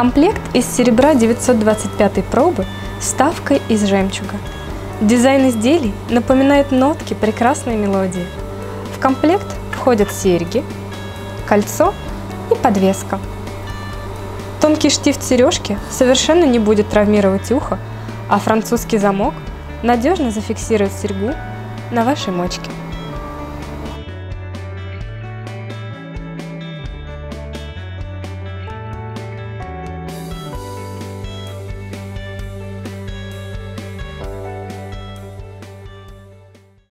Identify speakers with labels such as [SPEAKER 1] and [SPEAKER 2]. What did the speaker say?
[SPEAKER 1] Комплект из серебра 925 пробы с ставкой из жемчуга. Дизайн изделий напоминает нотки прекрасной мелодии. В комплект входят серьги, кольцо и подвеска. Тонкий штифт сережки совершенно не будет травмировать ухо, а французский замок надежно зафиксирует серьгу на вашей мочке.